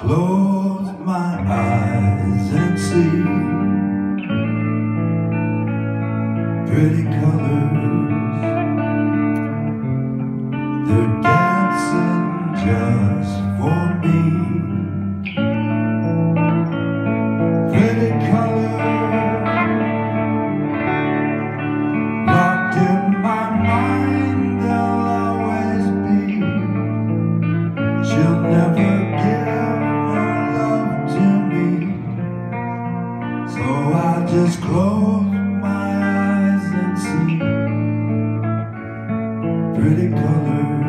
close my eyes and see pretty colors. They're dancing just for me. just close my eyes and see pretty colors.